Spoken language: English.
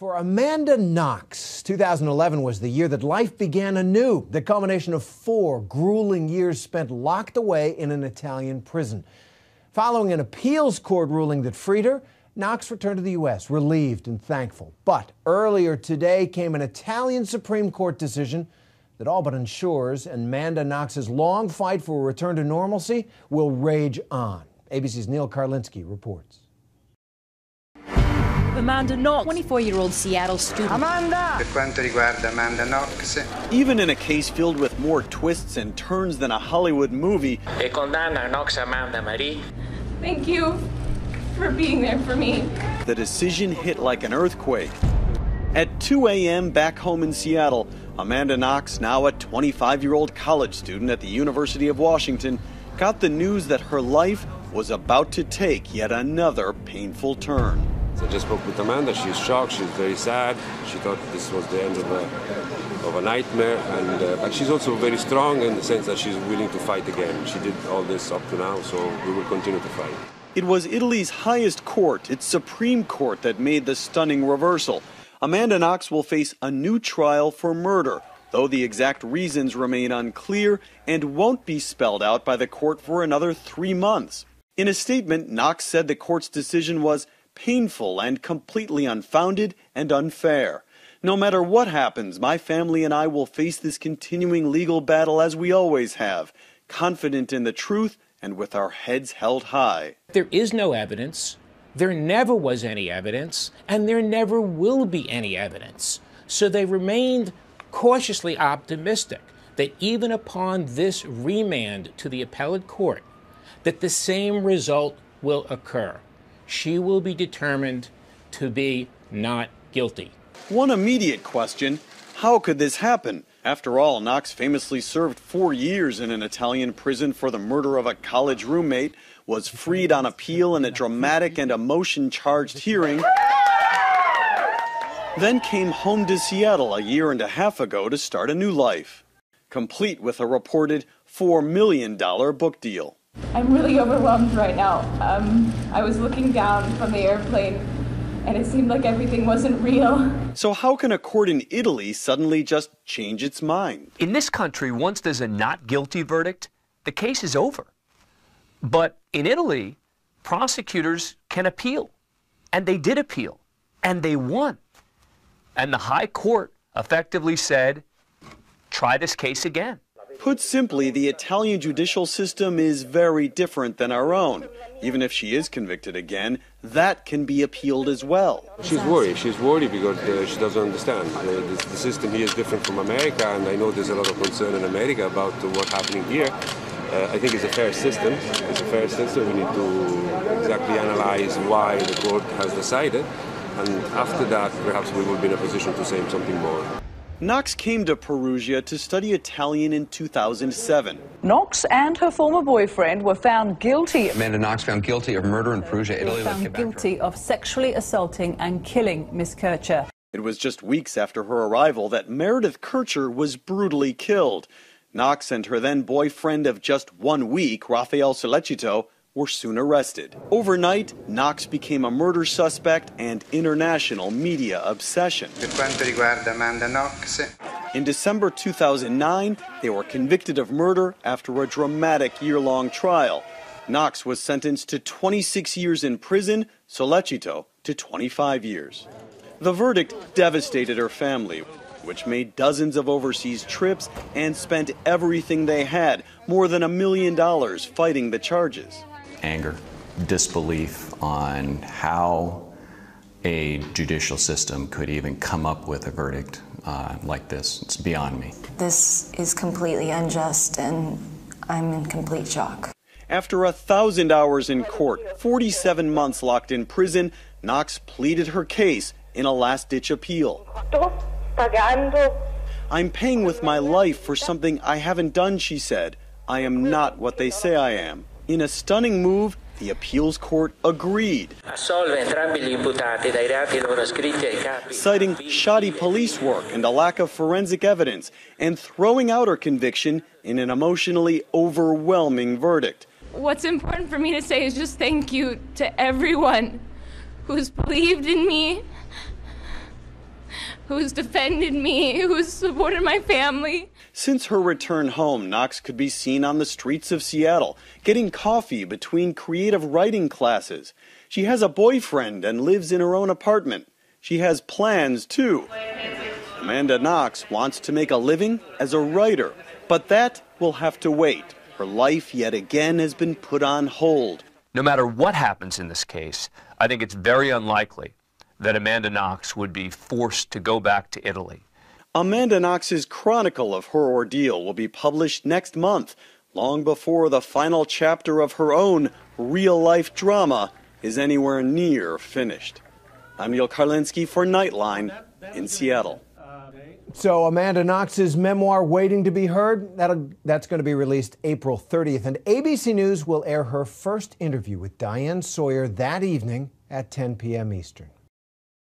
For Amanda Knox, 2011 was the year that life began anew, the culmination of four grueling years spent locked away in an Italian prison. Following an appeals court ruling that freed her, Knox returned to the U.S., relieved and thankful. But earlier today came an Italian Supreme Court decision that all but ensures Amanda Knox's long fight for a return to normalcy will rage on. ABC's Neil Karlinsky reports. Amanda Knox, 24-year-old Seattle student. Amanda! Per quanto riguarda Amanda Knox, Even in a case filled with more twists and turns than a Hollywood movie, e condanna Knox Amanda Marie. Thank you for being there for me. the decision hit like an earthquake. At 2 a.m. back home in Seattle, Amanda Knox, now a 25 year old college student at the University of Washington, got the news that her life was about to take yet another painful turn. I just spoke with Amanda. She's shocked. She's very sad. She thought this was the end of a, of a nightmare. And uh, but she's also very strong in the sense that she's willing to fight again. She did all this up to now, so we will continue to fight. It was Italy's highest court, its Supreme Court, that made the stunning reversal. Amanda Knox will face a new trial for murder, though the exact reasons remain unclear and won't be spelled out by the court for another three months. In a statement, Knox said the court's decision was painful and completely unfounded and unfair. No matter what happens, my family and I will face this continuing legal battle as we always have, confident in the truth and with our heads held high. There is no evidence. There never was any evidence, and there never will be any evidence. So they remained cautiously optimistic that even upon this remand to the appellate court, that the same result will occur. She will be determined to be not guilty. One immediate question how could this happen? After all, Knox famously served four years in an Italian prison for the murder of a college roommate, was freed on appeal in a dramatic and emotion charged hearing, then came home to Seattle a year and a half ago to start a new life, complete with a reported $4 million book deal. I'm really overwhelmed right now. Um, I was looking down from the airplane and it seemed like everything wasn't real. So, how can a court in Italy suddenly just change its mind? In this country, once there's a not guilty verdict, the case is over. But in Italy, prosecutors can appeal. And they did appeal. And they won. And the High Court effectively said, try this case again. Put simply, the Italian judicial system is very different than our own. Even if she is convicted again, that can be appealed as well. She's worried. She's worried because uh, she doesn't understand. Uh, the, the system here is different from America, and I know there's a lot of concern in America about uh, what's happening here. Uh, I think it's a fair system. It's a fair system. We need to exactly analyze why the court has decided, and after that, perhaps we will be in a position to say something more. Knox came to Perugia to study Italian in 2007. Knox and her former boyfriend were found guilty. Amanda Knox found guilty of murder in Perugia, Italy. found guilty of sexually assaulting and killing Miss Kercher. It was just weeks after her arrival that Meredith Kercher was brutally killed. Knox and her then boyfriend of just one week, Raffaele Sollecito, were soon arrested. Overnight, Knox became a murder suspect and international media obsession. Per quanto riguarda Amanda Knox, In December 2009, they were convicted of murder after a dramatic year long trial. Knox was sentenced to 26 years in prison, Sollecito to 25 years. The verdict devastated her family, which made dozens of overseas trips and spent everything they had, more than a million dollars, fighting the charges. Anger, disbelief on how a judicial system could even come up with a verdict uh, like this. It's beyond me. This is completely unjust, and I'm in complete shock. After a thousand hours in court, 47 months locked in prison, Knox pleaded her case in a last ditch appeal. I'm paying with my life for something I haven't done, she said. I am not what they say I am. In a stunning move, the appeals court agreed, Assolve entrambi gli imputati dai reati loro scritti ai capi. citing shoddy police work and a lack of forensic evidence, and throwing out her conviction in an emotionally overwhelming verdict. What's important for me to say is just thank you to everyone who's believed in me who's defended me, who's supported my family. Since her return home, Knox could be seen on the streets of Seattle, getting coffee between creative writing classes. She has a boyfriend and lives in her own apartment. She has plans, too. Amanda Knox wants to make a living as a writer, but that will have to wait. Her life yet again has been put on hold. No matter what happens in this case, I think it's very unlikely that Amanda Knox would be forced to go back to Italy. Amanda Knox's chronicle of her ordeal will be published next month, long before the final chapter of her own real life drama is anywhere near finished. I'm Neil Karlinsky for Nightline in Seattle. So Amanda Knox's memoir waiting to be heard, that'll, that's going to be released April 30th. And ABC News will air her first interview with Diane Sawyer that evening at 10 p.m. Eastern.